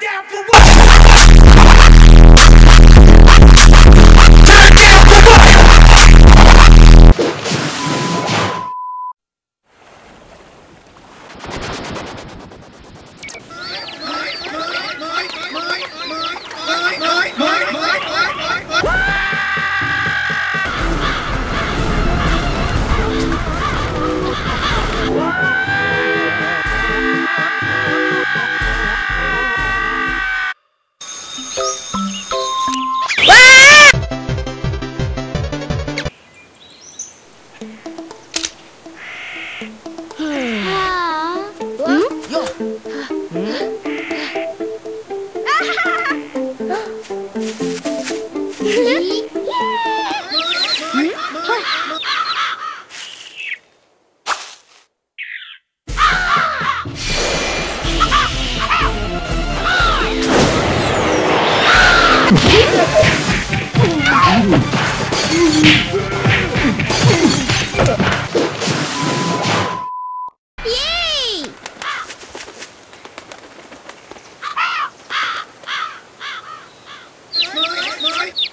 down for what? Mm-hmm. mate.